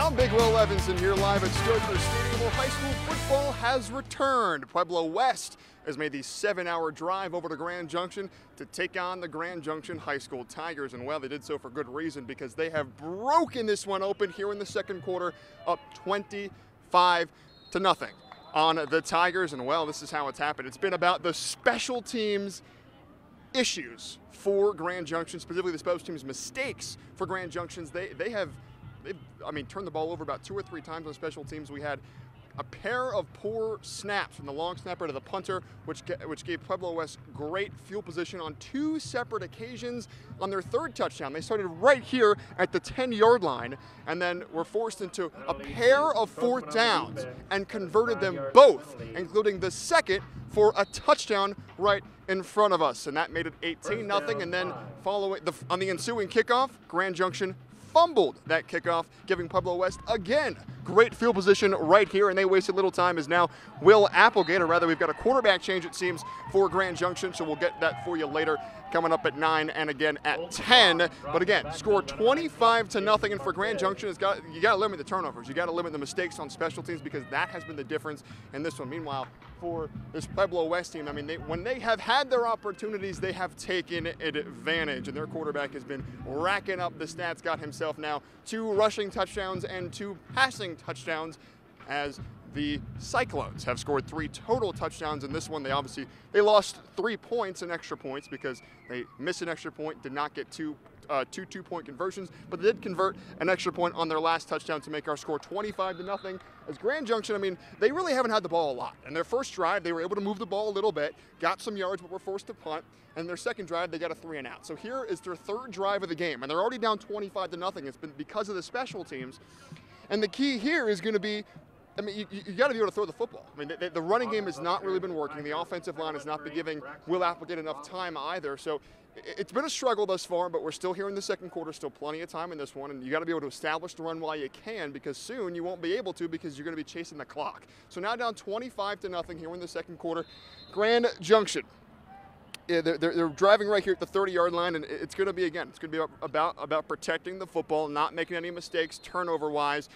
I'm Big Will Levenson here live at Stocker Stadium where high school football has returned. Pueblo West has made the seven hour drive over to Grand Junction to take on the Grand Junction High School Tigers. And well, they did so for good reason because they have broken this one open here in the second quarter, up 25 to nothing on the Tigers. And well, this is how it's happened. It's been about the special teams issues for Grand Junction, specifically the special teams mistakes for Grand Junctions. They, they have I mean, turned the ball over about two or three times on special teams. We had a pair of poor snaps from the long snapper to the punter, which, which gave Pueblo West great field position on two separate occasions. On their third touchdown, they started right here at the 10 yard line and then were forced into a pair of fourth downs and converted them both, including the second for a touchdown right in front of us. And that made it 18 0. And then following the, on the ensuing kickoff, Grand Junction fumbled that kickoff, giving Pueblo West again great field position right here, and they wasted little time as now Will Applegate, or rather we've got a quarterback change it seems for Grand Junction, so we'll get that for you later coming up at 9 and again at 10. But again, score 25 to nothing. And for Grand Junction, it's got you got to limit the turnovers. You got to limit the mistakes on special teams because that has been the difference in this one. Meanwhile, for this Pueblo West team, I mean, they, when they have had their opportunities, they have taken advantage. And their quarterback has been racking up the stats, got himself now two rushing touchdowns and two passing touchdowns as the Cyclones have scored three total touchdowns in this one. They obviously they lost three points and extra points because they missed an extra point, did not get two uh, two two-point conversions, but they did convert an extra point on their last touchdown to make our score 25 to nothing. As Grand Junction, I mean, they really haven't had the ball a lot. In their first drive, they were able to move the ball a little bit, got some yards, but were forced to punt. And their second drive, they got a three and out. So here is their third drive of the game, and they're already down 25 to nothing. It's been because of the special teams. And the key here is going to be I mean, you, you got to be able to throw the football. I mean, the, the, running game has not really been working. The offensive line has not been giving Will Applegate enough time either. So it's been a struggle thus far, but we're still here in the second quarter, still plenty of time in this one, and you got to be able to establish the run while you can because soon you won't be able to because you're going to be chasing the clock. So now down 25 to nothing here in the second quarter. Grand Junction. Yeah, they're, they're, driving right here at the 30-yard line, and it's going to be again. It's going to be about about protecting the football, not making any mistakes turnover-wise,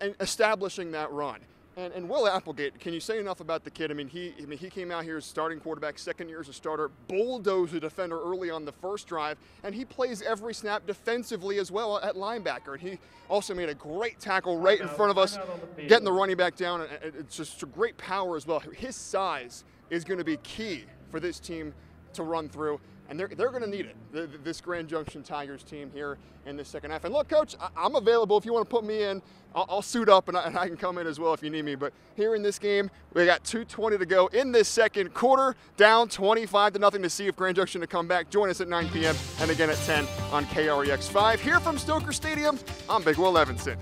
and establishing that run. And, and, Will Applegate, can you say enough about the kid? I mean, he I mean he came out here as starting quarterback, second year as a starter, bulldozed a defender early on the first drive, and he plays every snap defensively as well at linebacker. And he also made a great tackle right in front of us, getting the running back down. It's just a great power as well. His size is going to be key for this team to run through and they're, they're going to need it, the, this Grand Junction Tigers team here in the second half. And look, Coach, I, am available if you want to put me in. I'll, I'll suit up and I, and I, can come in as well if you need me. But here in this game, we got 2:20 to go in this second quarter, down 25 to nothing to see if Grand Junction to come back. Join us at 9 p.m. and again at 10 on KREX 5. Here from Stocker Stadium, I'm Big Will Levenson.